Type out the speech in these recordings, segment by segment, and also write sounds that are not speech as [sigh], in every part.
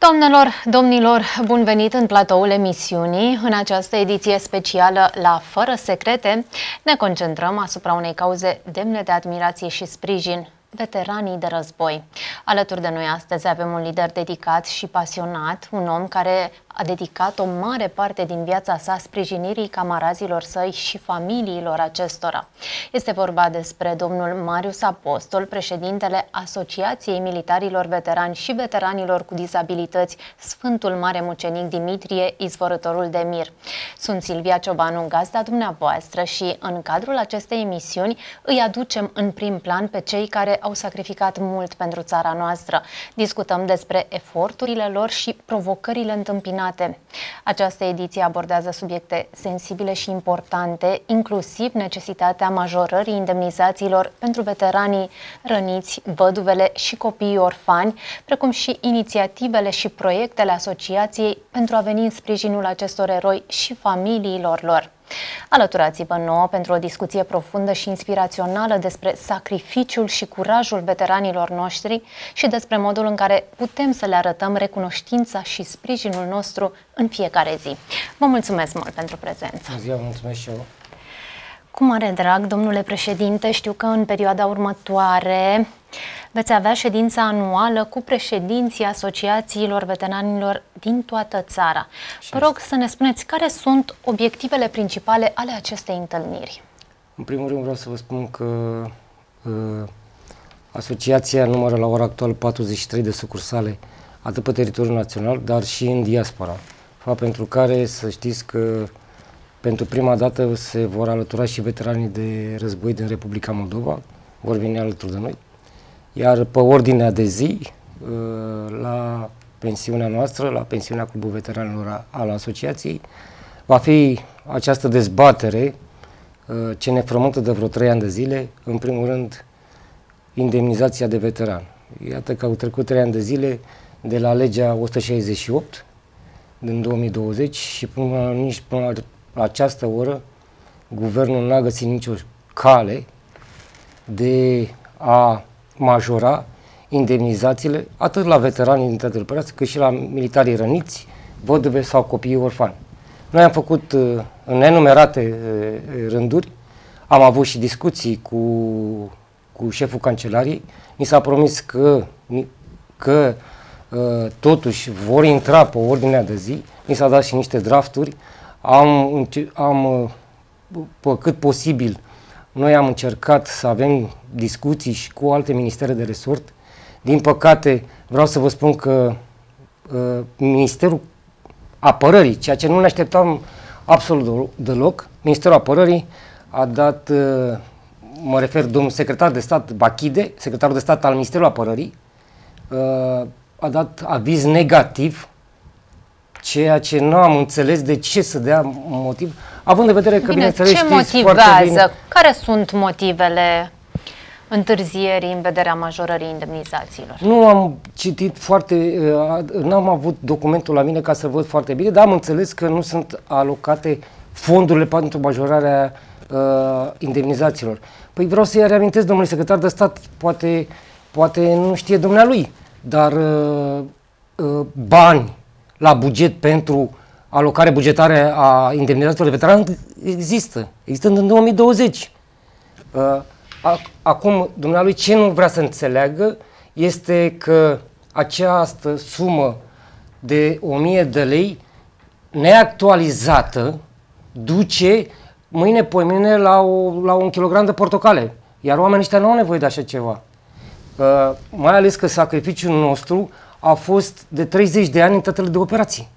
Doamnelor, domnilor, bun venit în platoul emisiunii. În această ediție specială la Fără Secrete ne concentrăm asupra unei cauze demne de admirație și sprijin, veteranii de război. Alături de noi astăzi avem un lider dedicat și pasionat, un om care a dedicat o mare parte din viața sa sprijinirii camarazilor săi și familiilor acestora. Este vorba despre domnul Marius Apostol, președintele Asociației Militarilor Veterani și Veteranilor cu Dizabilități, Sfântul Mare Mucenic Dimitrie, izvorătorul de mir. Sunt Silvia Ciobanu, gazda dumneavoastră și în cadrul acestei emisiuni îi aducem în prim plan pe cei care au sacrificat mult pentru țara noastră. Discutăm despre eforturile lor și provocările întâmpinate menționate. Această ediție abordează subiecte sensibile și importante, inclusiv necesitatea majorării indemnizațiilor pentru veteranii răniți, văduvele și copiii orfani, precum și inițiativele și proiectele asociației pentru a veni în sprijinul acestor eroi și familiilor lor. Alăturați-vă nouă pentru o discuție profundă și inspirațională despre sacrificiul și curajul veteranilor noștri și despre modul în care putem să le arătăm recunoștința și sprijinul nostru în fiecare zi. Vă mulțumesc mult pentru prezență. Ziua, mulțumesc și eu. Cu mare drag, domnule președinte, știu că în perioada următoare veți avea ședința anuală cu președinții asociațiilor veteranilor din toată țara. Vă rog să ne spuneți care sunt obiectivele principale ale acestei întâlniri. În primul rând vreau să vă spun că uh, asociația numără la ora actuală 43 de sucursale, atât pe teritoriul național, dar și în diaspora. Fapt pentru care să știți că pentru prima dată se vor alătura și veteranii de război din Republica Moldova, vor veni alături de noi. Iar pe ordinea de zi, uh, la pensiunea noastră, la pensiunea Clubului Veteranilor al Asociației, va fi această dezbatere uh, ce ne frământă de vreo trei ani de zile, în primul rând, indemnizația de veteran. Iată că au trecut trei ani de zile de la legea 168 din 2020 și până, nici până la această oră guvernul n-a găsit nicio cale de a majora indemnizațiile atât la veteranii din teatrul operații, cât și la militarii răniți, văduve sau copiii orfani. Noi am făcut uh, în nenumerate uh, rânduri, am avut și discuții cu, cu șeful cancelariei, mi s-a promis că, că uh, totuși vor intra pe ordinea de zi, mi s-a dat și niște drafturi, am, am pe cât posibil noi am încercat să avem discuții și cu alte ministere de resort. Din păcate, vreau să vă spun că uh, Ministerul Apărării, ceea ce nu ne așteptam absolut deloc, Ministerul Apărării a dat, uh, mă refer domnul secretar de stat Bachide, secretarul de stat al Ministerului Apărării, uh, a dat aviz negativ, ceea ce nu am înțeles de ce să dea motiv Având în vedere că, bine, bineînțeles, ce motivează? Bine... Care sunt motivele întârzierii în vederea majorării indemnizațiilor? Nu am citit foarte, uh, n-am avut documentul la mine ca să văd foarte bine, dar am înțeles că nu sunt alocate fondurile pentru majorarea uh, indemnizațiilor. Păi vreau să-i reamintesc, domnule secretar de stat, poate, poate nu știe dumnealui, dar uh, uh, bani la buget pentru alocare bugetare a indemnizațiilor de veteran există. Există în 2020. Uh, acum, dumnealui, ce nu vrea să înțeleagă este că această sumă de 1000 de lei neactualizată duce mâine, poimine la, o, la un kilogram de portocale. Iar oamenii ăștia nu au nevoie de așa ceva. Uh, mai ales că sacrificiul nostru a fost de 30 de ani în tătele de operații.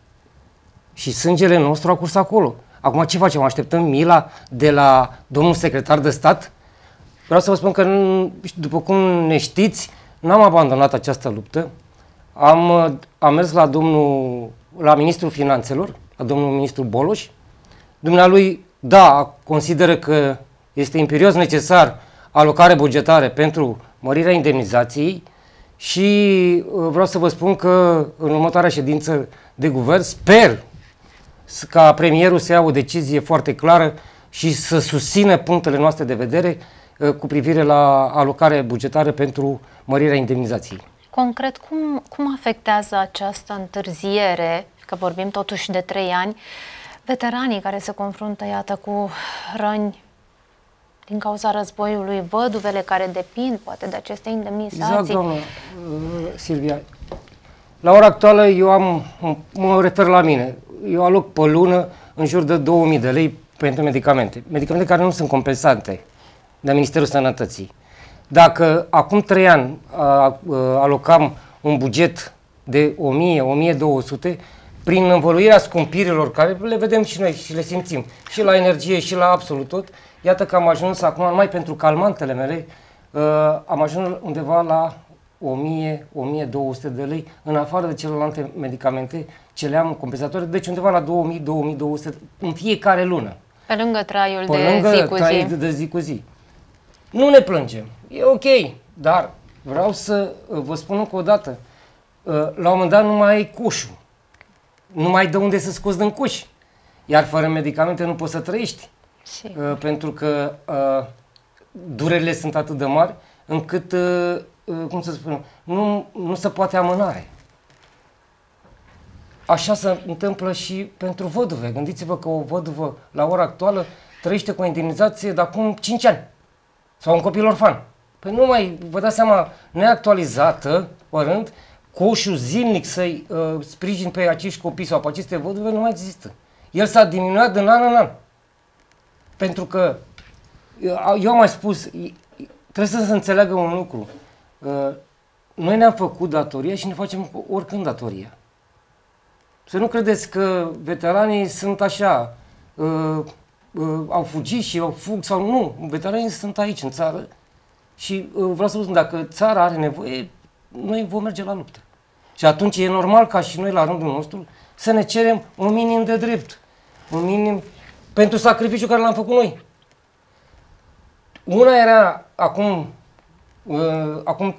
Și sângele nostru a curs acolo. Acum ce facem? Așteptăm mila de la domnul secretar de stat? Vreau să vă spun că, după cum ne știți, n-am abandonat această luptă. Am, am mers la domnul, la ministrul finanțelor, la domnul ministru Boloș. Dumnealui, da, consideră că este imperios necesar alocare bugetare pentru mărirea indemnizației și uh, vreau să vă spun că în următoarea ședință de guvern sper ca premierul să ia o decizie foarte clară și să susțină punctele noastre de vedere uh, cu privire la alocare bugetară pentru mărirea indemnizației. Concret, cum, cum afectează această întârziere, că vorbim totuși de trei ani, veteranii care se confruntă, iată, cu răni din cauza războiului, văduvele care depind poate de aceste indemnizații? Exact, doamnă uh, Silvia. La ora actuală eu am, mă refer la mine, eu aloc pe lună în jur de 2000 de lei pentru medicamente. Medicamente care nu sunt compensate de Ministerul Sănătății. Dacă acum 3 ani a, a, alocam un buget de 1000-1200, prin învăluirea scumpirilor care le vedem și noi și le simțim, și la energie și la absolut tot, iată că am ajuns acum, numai pentru calmantele mele, uh, am ajuns undeva la 1000-1200 de lei, în afară de celelalte medicamente ce le am compensatorii, deci undeva la 2000-2200 în fiecare lună. Pe lângă traiul Pe de lângă zi cu zi. De, de zi cu zi. Nu ne plângem, e ok, dar vreau să uh, vă spun încă o dată, uh, la un moment dat nu mai ai cușul, nu mai ai de unde să scoți din cuș, iar fără medicamente nu poți să trăiești, uh, pentru că uh, durerile sunt atât de mari încât, uh, uh, cum să spun, nu, nu se poate amânare. Așa se întâmplă și pentru văduve. Gândiți-vă că o văduvă la ora actuală trăiește cu o indemnizație de acum 5 ani. Sau un copil orfan. Păi nu mai, vă dați seama, neactualizată, rând, coșul zilnic să-i uh, sprijin pe acești copii sau pe aceste văduve nu mai există. El s-a diminuat din an în an. Pentru că, uh, eu am mai spus, trebuie să se înțeleagă un lucru. Uh, noi ne-am făcut datoria și ne facem oricând datoria. Să nu credeți că veteranii sunt așa, uh, uh, au fugit și au fug sau nu. Veteranii sunt aici, în țară. Și uh, vreau să vă spun, dacă țara are nevoie, noi vom merge la luptă. Și atunci e normal ca și noi, la rândul nostru, să ne cerem un minim de drept. Un minim pentru sacrificiul care l-am făcut noi. Una era acum, uh, acum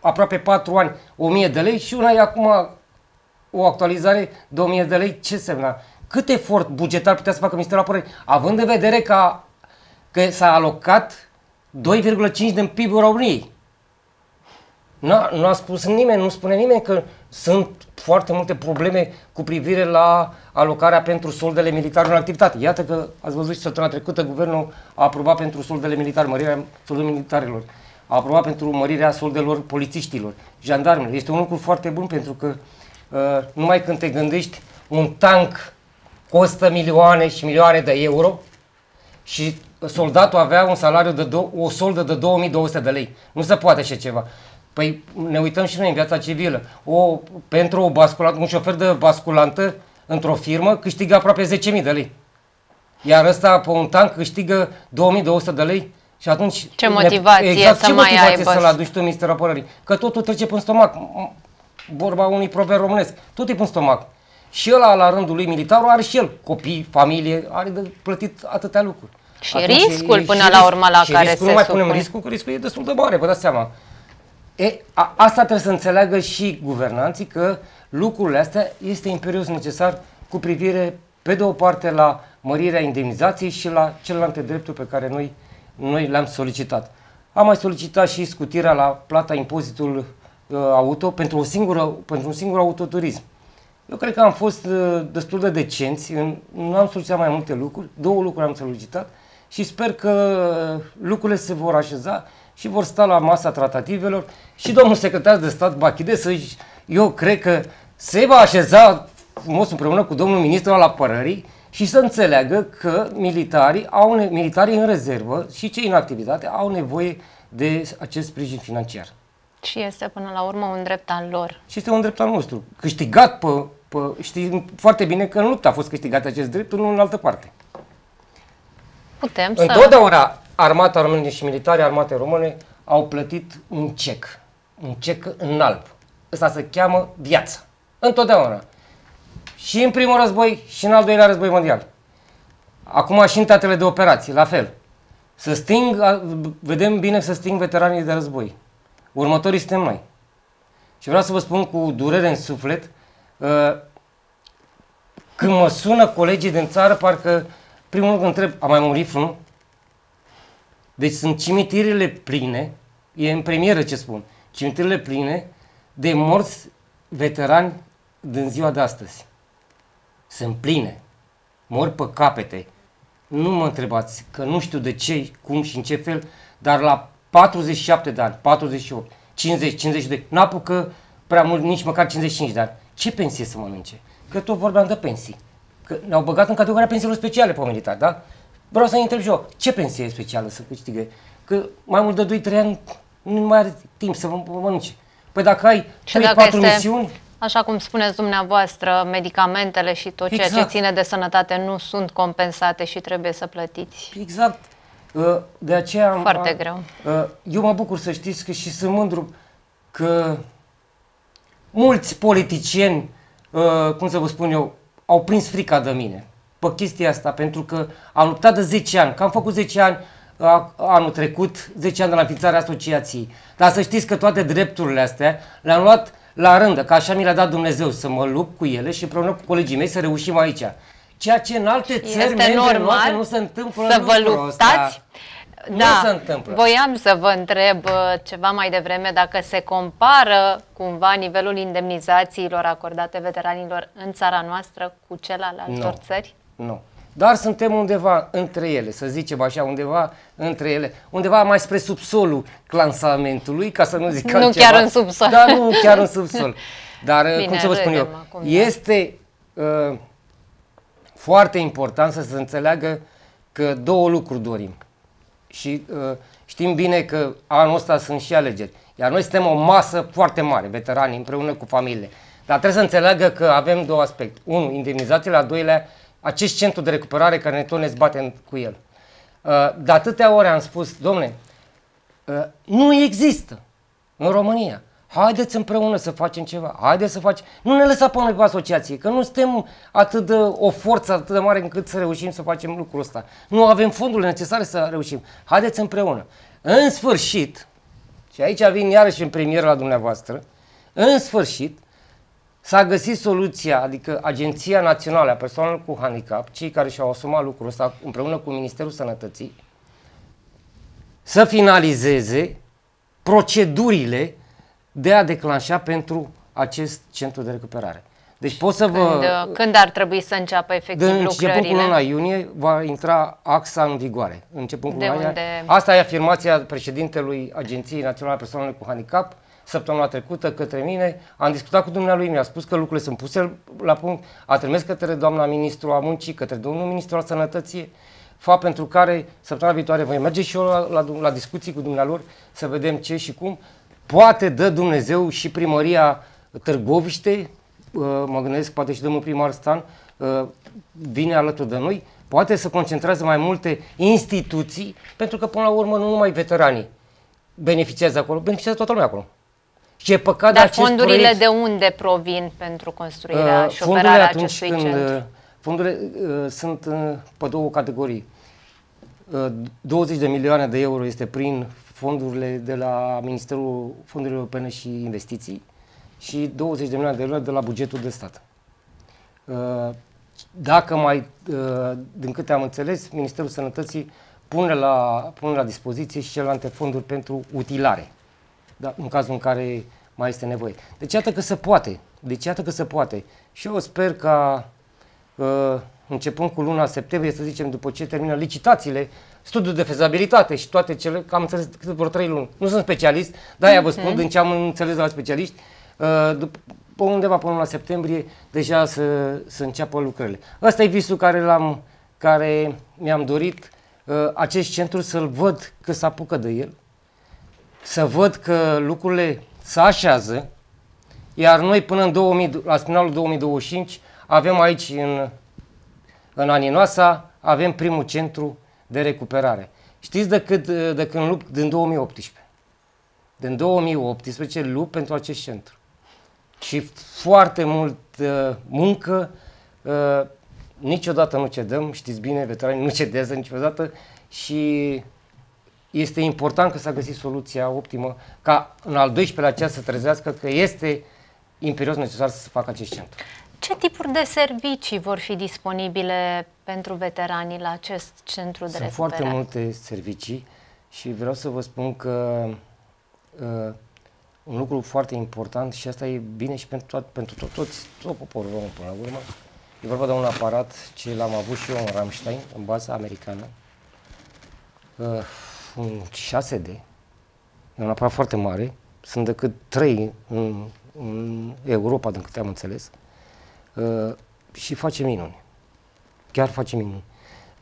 aproape 4 ani 1000 de lei și una e acum o actualizare de 1000 de lei, ce semna? Cât efort bugetar putea să facă Ministerul Apărării, având în vedere că, că s-a alocat 2,5 din PIB-ul României? Nu, nu a spus nimeni, nu spune nimeni că sunt foarte multe probleme cu privire la alocarea pentru soldele militare în activitate. Iată că ați văzut și săptămâna trecută, guvernul a aprobat pentru soldele militare, mărirea soldelor militarilor, a aprobat pentru mărirea soldelor polițiștilor, jandarmilor. Este un lucru foarte bun pentru că uh, numai când te gândești un tank costă milioane și milioane de euro și soldatul avea un salariu de do- o soldă de 2200 de lei. Nu se poate așa ceva. Păi ne uităm și noi în viața civilă. O, pentru o basculantă, un șofer de basculantă într-o firmă câștigă aproape 10.000 de lei. Iar ăsta pe un tank câștigă 2200 de lei și atunci... Ce motivație ne, exact, să ce mai motivație aibă? să-l aduci tu în Ministerul Apărării? Că totul trece prin stomac. Vorba unui proverb românesc. Tot e prin stomac. Și ăla, la rândul lui militarul, are și el copii, familie, are de plătit atâtea lucruri. Și Atunci riscul e, până și la urmă la și care riscul, se Nu mai punem riscul, că riscul e destul de mare, vă dați seama. E, a, asta trebuie să înțeleagă și guvernanții că lucrurile astea este imperios necesar cu privire, pe de o parte, la mărirea indemnizației și la celelalte drepturi pe care noi, noi le-am solicitat. Am mai solicitat și scutirea la plata impozitul uh, auto pentru, o singură, pentru un singur autoturism. Eu cred că am fost uh, destul de decenți, nu am solicitat mai multe lucruri, două lucruri am solicitat și sper că lucrurile se vor așeza și vor sta la masa tratativelor și domnul secretar de stat Bachide să eu cred că se va așeza frumos împreună cu domnul ministru al apărării și să înțeleagă că militarii, au ne- militarii în rezervă și cei în activitate au nevoie de acest sprijin financiar. Și este până la urmă un drept al lor. Și este un drept al nostru. Câștigat pe, pe știi foarte bine că în luptă a fost câștigat acest drept, nu în altă parte. Putem să... Întotdeauna armata română și militarii armate române au plătit un cec. Un cec în alb. Ăsta se cheamă viață. Întotdeauna. Și în primul război și în al doilea război mondial. Acum și în teatrele de operații, la fel. Să sting, vedem bine să sting veteranii de război. Următorii suntem noi. Și vreau să vă spun cu durere în suflet, uh, când mă sună colegii din țară, parcă primul lucru întreb, a mai murit frunul? Deci sunt cimitirele pline, e în premieră ce spun, cimitirele pline de morți veterani din ziua de astăzi. Sunt pline. Mor pe capete. Nu mă întrebați, că nu știu de ce, cum și în ce fel, dar la 47 de ani, 48, 50, 52, n-apucă prea mult, nici măcar 55 de ani. Ce pensie să mănânce? Că tot vorbeam de pensii. Că ne-au băgat în categoria pensiilor speciale pe militar, da? Vreau să întreb și eu, ce pensie specială să câștige? Că mai mult de 2-3 ani nu mai are timp să mănânce. Păi dacă ai 3-4 misiuni... Așa cum spuneți dumneavoastră, medicamentele și tot ceea exact. ce ține de sănătate nu sunt compensate și trebuie să plătiți. Exact. Uh, de aceea... Foarte am, greu. Uh, eu mă bucur să știți că și sunt mândru că mulți politicieni, uh, cum să vă spun eu, au prins frica de mine pe chestia asta, pentru că am luptat de 10 ani, că am făcut 10 ani anul trecut, 10 ani de la înființarea asociației. Dar să știți că toate drepturile astea le-am luat la rând, că așa mi le-a dat Dumnezeu să mă lupt cu ele și împreună cu colegii mei să reușim aici. Ceea ce în alte țări este normal nu se întâmplă să vă luptați. Ăsta. Da, nu se întâmplă. voiam să vă întreb uh, ceva mai devreme dacă se compară cumva nivelul indemnizațiilor acordate veteranilor în țara noastră cu cel al altor nu. țări? Nu. Dar suntem undeva între ele, să zicem așa, undeva între ele, undeva mai spre subsolul clansamentului, ca să nu zic Nu altceva. chiar în subsol. Da, nu chiar în subsol. [laughs] Dar, Bine, cum să vă spun eu, acum, da. este uh, foarte important să se înțeleagă că două lucruri dorim. Și uh, știm bine că anul ăsta sunt și alegeri. Iar noi suntem o masă foarte mare, veterani, împreună cu familiile. Dar trebuie să înțeleagă că avem două aspecte. Unu, indemnizațiile, al doilea, acest centru de recuperare care ne tot ne zbatem cu el. Uh, de atâtea ori am spus, domne, uh, nu există în România. Haideți împreună să facem ceva, haideți să facem... Nu ne lăsa pe noi pe asociație, că nu suntem atât de o forță atât de mare încât să reușim să facem lucrul ăsta. Nu avem fondurile necesare să reușim. Haideți împreună. În sfârșit, și aici vin iarăși în premieră la dumneavoastră, în sfârșit, S-a găsit soluția, adică Agenția Națională a Persoanelor cu Handicap, cei care și-au asumat lucrul ăsta împreună cu Ministerul Sănătății, să finalizeze procedurile de a declanșa pentru acest centru de recuperare. Deci pot să vă... Când, când ar trebui să înceapă efectiv de lucrările? Începând cu luna iunie va intra AXA în vigoare. Începând cu de luna unde... Asta e afirmația președintelui Agenției Naționale a Persoanelor cu Handicap, săptămâna trecută către mine, am discutat cu dumnealui, mi-a spus că lucrurile sunt puse la punct, a trimis către doamna ministru a muncii, către domnul ministru al sănătății, fapt pentru care săptămâna viitoare voi merge și eu la, la, la discuții cu dumnealor să vedem ce și cum. Poate dă Dumnezeu și primăria Târgoviște, uh, mă gândesc, poate și domnul primar Stan, uh, vine alături de noi, poate să concentrează mai multe instituții, pentru că până la urmă nu numai veteranii beneficiază acolo, beneficiază toată lumea acolo. Și e păcat Dar de fondurile proiect, de unde provin pentru construirea uh, și operarea acestui când, centru? Uh, fondurile uh, sunt uh, pe două categorii. Uh, 20 de milioane de euro este prin fondurile de la Ministerul Fondurilor Europene și Investiții și 20 de milioane de euro de la bugetul de stat. Uh, dacă mai, uh, din câte am înțeles, Ministerul Sănătății pune la, pune la dispoziție și celelalte fonduri pentru utilare da, în cazul în care mai este nevoie. Deci iată că se poate. Deci iată că se poate. Și eu sper ca uh, începând cu luna septembrie, să zicem, după ce termină licitațiile, studiul de fezabilitate și toate cele, că am înțeles câte vreo trei luni. Nu sunt specialist, dar aia vă spun, mm-hmm. din ce am înțeles de la specialiști, uh, după, undeva până la septembrie, deja să, să înceapă lucrările. Ăsta e visul care, l-am, care mi-am dorit, uh, acest centru să-l văd că se apucă de el, să văd că lucrurile se așează, iar noi până în 2000, la finalul 2025 avem aici în, în Aninoasa, avem primul centru de recuperare. Știți de, cât, de când lupt? Din 2018. Din 2018 lupt pentru acest centru. Și foarte mult uh, muncă, uh, niciodată nu cedăm, știți bine, veteranii nu cedează niciodată și este important că s-a găsit soluția optimă ca în al 12-lea ceas să trezească că este imperios necesar să se facă acest centru. Ce tipuri de servicii vor fi disponibile pentru veteranii la acest centru de Sunt recuperare? foarte multe servicii și vreau să vă spun că uh, un lucru foarte important și asta e bine și pentru tot, pentru tot, toți, tot poporul român până la urmă. E vorba de un aparat ce l-am avut și eu în Ramstein, în baza americană, uh, un 6D, e un aparat foarte mare, sunt decât 3 în, în Europa, din câte am înțeles, uh, și face minuni. Chiar face minuni.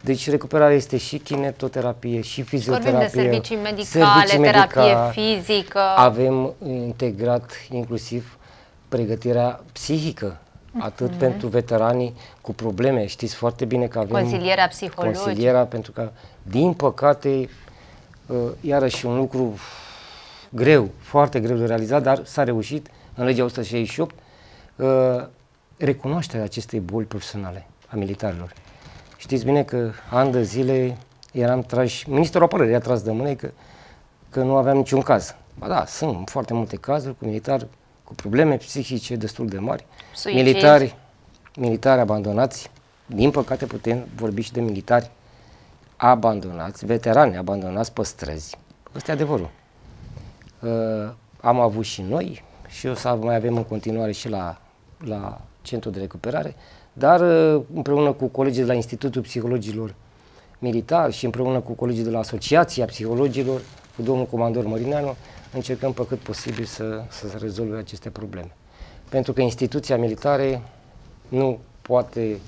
Deci recuperarea este și kinetoterapie, și fizioterapie. Vorbim de servicii medicale, servicii terapie medica, fizică. Avem integrat inclusiv pregătirea psihică, uh-huh. atât mhm. pentru veteranii cu probleme. Știți foarte bine că avem consilierea psihologică. Consilierea, pentru că, din păcate, uh, iarăși un lucru greu, foarte greu de realizat, dar s-a reușit în legea 168, uh, recunoașterea acestei boli profesionale a militarilor. Știți bine că ani de zile eram trași, Ministerul Apărării a tras de mâine că, că nu aveam niciun caz. Ba da, sunt foarte multe cazuri cu militari cu probleme psihice destul de mari. Suicid. Militari, militari abandonați, din păcate putem vorbi și de militari abandonați, veterani abandonați pe străzi. Ăsta e adevărul. Uh, am avut și noi și o să mai avem în continuare și la, la centru de recuperare, dar uh, împreună cu colegii de la Institutul Psihologilor Militar și împreună cu colegii de la Asociația Psihologilor, cu domnul comandor Mărineanu, încercăm pe cât posibil să, să se rezolve aceste probleme. Pentru că instituția militară nu poate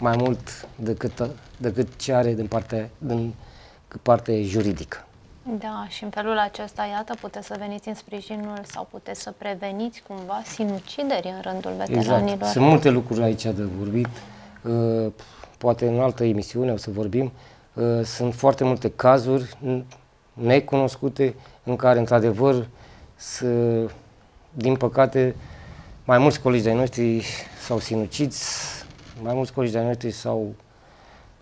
mai mult decât, decât ce are din partea, din partea juridică. Da, și în felul acesta, iată, puteți să veniți în sprijinul sau puteți să preveniți cumva sinucideri în rândul exact. veteranilor. Exact. Sunt multe lucruri aici de vorbit. Uh, poate în altă emisiune o să vorbim. Uh, sunt foarte multe cazuri necunoscute în care, într-adevăr, să, din păcate, mai mulți colegi de-ai noștri s-au sinuciți, mai mulți colegi de-ai noștri s-au,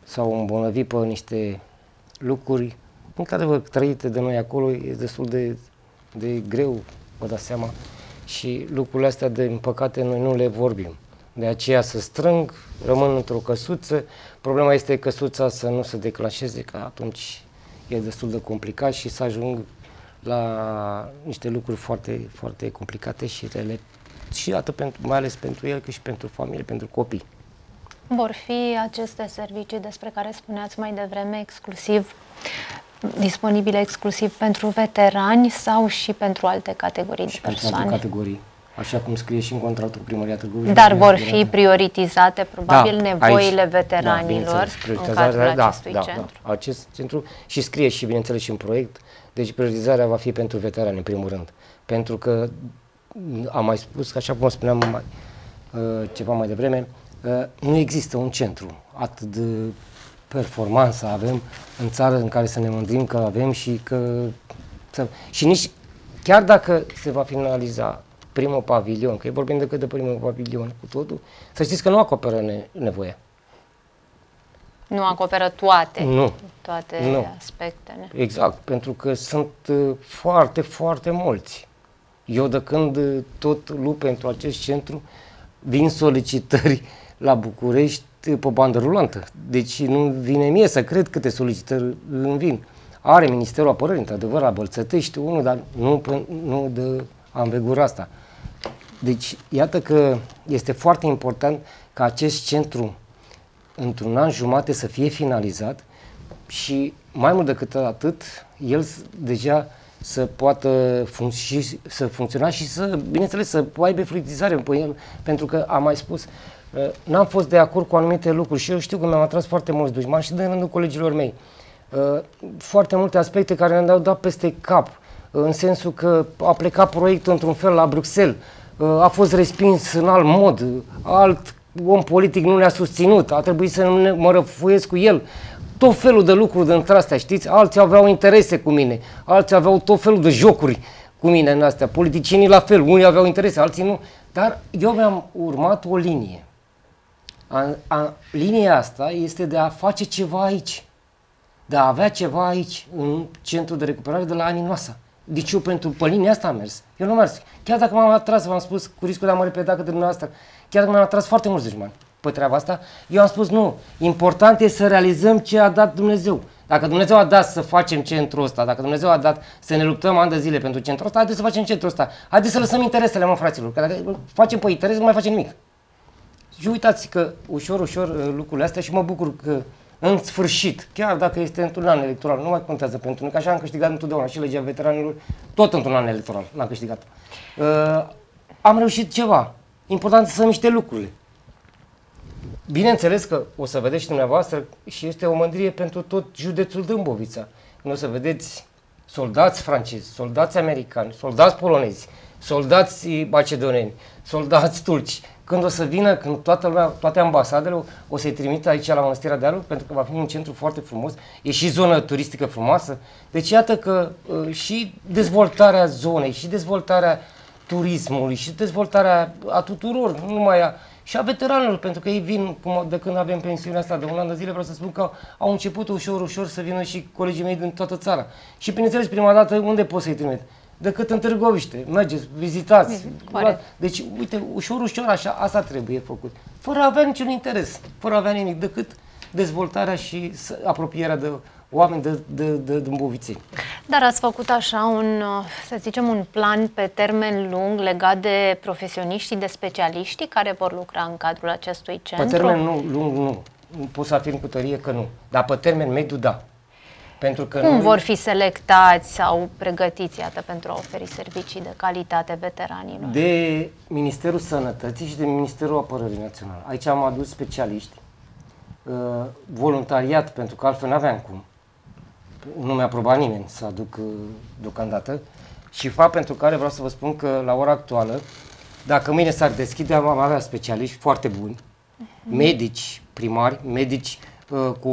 s-au îmbolnăvit pe niște lucruri într-adevăr, trăite de noi acolo e destul de, de greu, vă dați seama, și lucrurile astea, de păcate, noi nu le vorbim. De aceea să strâng, rămân într-o căsuță, problema este căsuța să nu se declanșeze, că atunci e destul de complicat și să ajung la niște lucruri foarte, foarte complicate și rele, și atât pentru, mai ales pentru el, cât și pentru familie, pentru copii. Vor fi aceste servicii despre care spuneați mai devreme exclusiv disponibile exclusiv pentru veterani sau și pentru alte categorii și de persoane? pentru alte categorii, așa cum scrie și în contractul primăria Târgu Dar vor fi prioritizate probabil da, nevoile aici, da, veteranilor da, în cadrul da, acestui da, centru. Da, acest centru și scrie și bineînțeles și în proiect, deci prioritizarea va fi pentru veterani în primul rând, pentru că am mai spus că așa cum spuneam mai, uh, ceva mai devreme, uh, nu există un centru atât de performanță avem în țară în care să ne mândrim că avem și că... Să, și nici, chiar dacă se va finaliza primul pavilion, că e vorbim decât de primul pavilion cu totul, să știți că nu acoperă ne, nevoia. Nu acoperă toate, nu. toate nu. aspectele. Exact, pentru că sunt uh, foarte, foarte mulți. Eu de când uh, tot lupt pentru acest centru, vin solicitări la București pe bandă rulantă. Deci nu vine mie să cred câte solicitări îmi vin. Are Ministerul Apărării, într-adevăr, la Bălțătești unul, dar nu, nu de ambegura asta. Deci, iată că este foarte important ca acest centru, într-un an jumate, să fie finalizat și, mai mult decât atât, el deja să poată func- și, să funcționa și să, bineînțeles, să aibă fluidizare pe el, pentru că am mai spus, Uh, n-am fost de acord cu anumite lucruri și eu știu că mi-am atras foarte mulți dușmani și de rândul colegilor mei. Uh, foarte multe aspecte care ne-au dat peste cap, uh, în sensul că a plecat proiectul într-un fel la Bruxelles, a fost respins în alt mod, alt om politic nu ne-a susținut, a trebuit să mă răfuiesc cu el. Tot felul de lucruri dintre astea, știți? Alții aveau interese cu mine, alții aveau tot felul de jocuri cu mine în astea. Politicienii la fel, unii aveau interese, alții nu. Dar eu mi-am urmat o linie. A, a, linia asta este de a face ceva aici, de a avea ceva aici, în centrul de recuperare de la anii noastre. Deci eu pentru, pe linia asta am mers. Eu nu am mers. Chiar dacă m-am atras, v-am spus, cu riscul de a mă repeta către dumneavoastră, chiar dacă m-am atras foarte mulți dușmani pe treaba asta, eu am spus nu, important e să realizăm ce a dat Dumnezeu. Dacă Dumnezeu a dat să facem centrul ăsta, dacă Dumnezeu a dat să ne luptăm ani de zile pentru centrul ăsta, haideți să facem centrul ăsta. Haideți să lăsăm interesele, mă, fraților. Că dacă facem pe interes, nu mai facem nimic. Și uitați că ușor, ușor uh, lucrurile astea și mă bucur că în sfârșit, chiar dacă este într-un an electoral, nu mai contează pentru noi, că așa am câștigat întotdeauna și legea veteranilor, tot într-un an electoral l-am câștigat. Uh, am reușit ceva. Important să miște lucrurile. Bineînțeles că o să vedeți și dumneavoastră și este o mândrie pentru tot județul Dâmbovița. Când o să vedeți soldați francezi, soldați americani, soldați polonezi, soldați macedoneni, soldați turci, când o să vină, când toată lumea, toate ambasadele o să-i trimită aici la Mănăstirea Dealul, pentru că va fi un centru foarte frumos, e și zonă turistică frumoasă. Deci iată că uh, și dezvoltarea zonei, și dezvoltarea turismului, și dezvoltarea a tuturor, nu numai a, și a veteranilor, pentru că ei vin cum, de când avem pensiunea asta de un an de zile, vreau să spun că au început ușor, ușor să vină și colegii mei din toată țara. Și bineînțeles, prima dată, unde pot să-i trimit? Decât în Târgoviște. Mergeți, vizitați. Corect. Deci, uite, ușor, ușor, așa, asta trebuie făcut. Fără a avea niciun interes, fără a avea nimic, decât dezvoltarea și apropierea de oameni de, de, de Dâmboviței. Dar ați făcut așa un, să zicem, un plan pe termen lung legat de profesioniștii, de specialiștii care vor lucra în cadrul acestui centru? Pe termen nu, lung nu. Pot să afirm cu tărie că nu. Dar pe termen mediu, da. Pentru că Cum noi... vor fi selectați sau pregătiți, iată, pentru a oferi servicii de calitate veteranilor? De Ministerul Sănătății și de Ministerul Apărării Naționale. Aici am adus specialiști, uh, voluntariat, pentru că altfel n-aveam cum. Nu mi-a aprobat nimeni să aduc uh, deocamdată. Și fapt pentru care vreau să vă spun că la ora actuală, dacă mâine s-ar deschide, am avea specialiști foarte buni, uh-huh. medici primari, medici Uh, cu,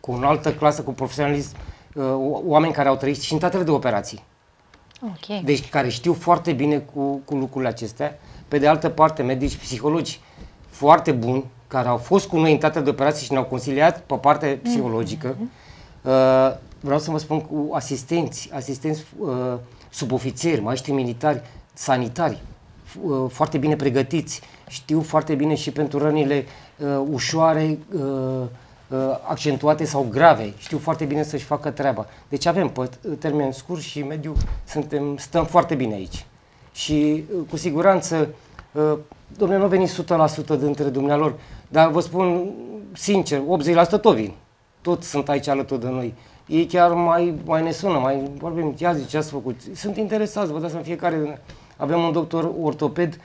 cu o altă clasă, cu profesionalism, uh, oameni care au trăit și în teatrele de operații. Okay. Deci care știu foarte bine cu, cu lucrurile acestea. Pe de altă parte, medici, psihologi foarte buni, care au fost cu noi în teatrele de operații și ne-au consiliat pe partea mm-hmm. psihologică. Uh, vreau să vă spun cu asistenți, asistenți uh, subofițeri, maestri militari, sanitari, uh, foarte bine pregătiți, știu foarte bine și pentru rănile uh, ușoare, uh, Uh, accentuate sau grave. Știu foarte bine să-și facă treaba. Deci avem pe termen scurt și mediu, suntem, stăm foarte bine aici. Și uh, cu siguranță, uh, domnule, nu veni 100% dintre dumnealor, dar vă spun sincer, 80% tot vin. Toți sunt aici alături de noi. Ei chiar mai, mai ne sună, mai vorbim, ia zi ce ați făcut. Sunt interesați, vă dați în fiecare. Avem un doctor ortoped,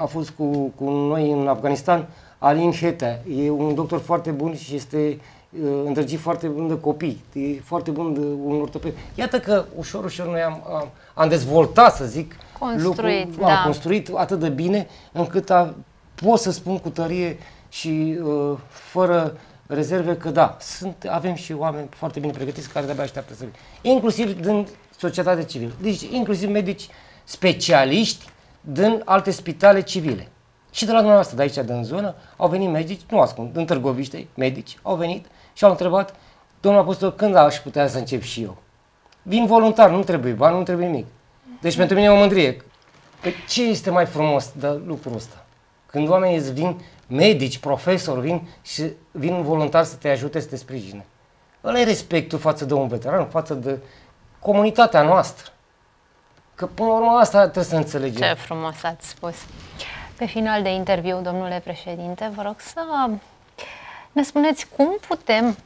a fost cu, cu noi în Afganistan, Alin Heta, e un doctor foarte bun și este uh, îndrăgit foarte bun de copii, e foarte bun de un ortoped. Iată că ușor, ușor noi am, am, am dezvoltat, să zic, construit, lucru, da. am construit atât de bine încât a, pot să spun cu tărie și uh, fără rezerve că da, sunt, avem și oameni foarte bine pregătiți care de-abia așteaptă să vină. Inclusiv din societatea civilă. Deci inclusiv medici specialiști din alte spitale civile. Și de la dumneavoastră, de aici, din zonă, au venit medici, nu ascund, în Târgoviște, medici, au venit și au întrebat, domnul apostol, când aș putea să încep și eu? Vin voluntar, nu trebuie bani, nu trebuie nimic. Deci pentru mine e o mândrie. Păi ce este mai frumos de lucrul ăsta? Când oamenii îți vin, medici, profesori, vin și vin voluntar să te ajute, să te sprijine. Ăla e respectul față de un veteran, față de comunitatea noastră. Că până la urmă asta trebuie să înțelegem. Ce frumos ați spus. Pe final de interviu, domnule președinte, vă rog să ne spuneți cum putem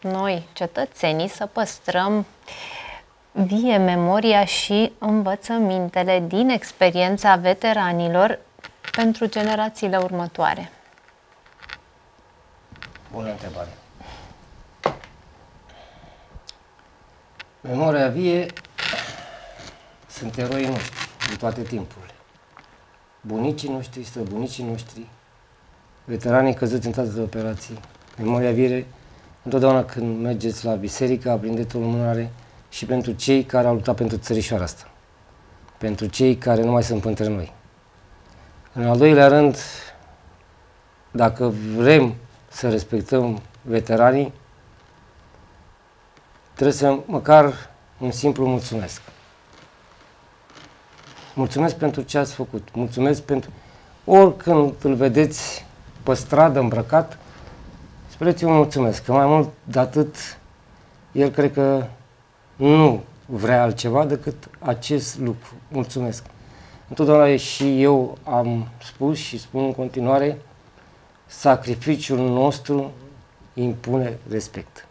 noi, cetățenii, să păstrăm vie memoria și învățămintele din experiența veteranilor pentru generațiile următoare. Bună întrebare. Memoria vie sunt eroii noștri în toate timpurile bunicii noștri, străbunicii noștri, veteranii căzuți în toate operații, memoria vire, întotdeauna când mergeți la biserică, aprindeți o lumânare și pentru cei care au luptat pentru țărișoara asta, pentru cei care nu mai sunt între noi. În al doilea rând, dacă vrem să respectăm veteranii, trebuie să măcar un simplu mulțumesc. Mulțumesc pentru ce ați făcut. Mulțumesc pentru... Oricând îl vedeți pe stradă îmbrăcat, spuneți-i mulțumesc. Că mai mult de atât el cred că nu vrea altceva decât acest lucru. Mulțumesc! Întotdeauna și eu am spus și spun în continuare, sacrificiul nostru impune respect.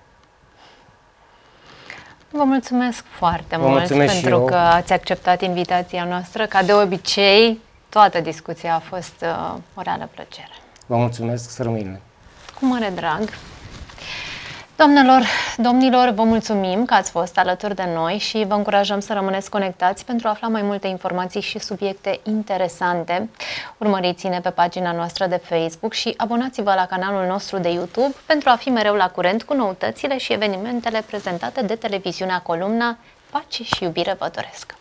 Vă mulțumesc foarte Vă mult mulțumesc și pentru eu. că ați acceptat invitația noastră. Ca de obicei, toată discuția a fost uh, o reală plăcere. Vă mulțumesc, să rămâine. Cu mare drag. Doamnelor, domnilor, vă mulțumim că ați fost alături de noi și vă încurajăm să rămâneți conectați pentru a afla mai multe informații și subiecte interesante. Urmăriți-ne pe pagina noastră de Facebook și abonați-vă la canalul nostru de YouTube pentru a fi mereu la curent cu noutățile și evenimentele prezentate de televiziunea Columna. Pace și iubire vă doresc!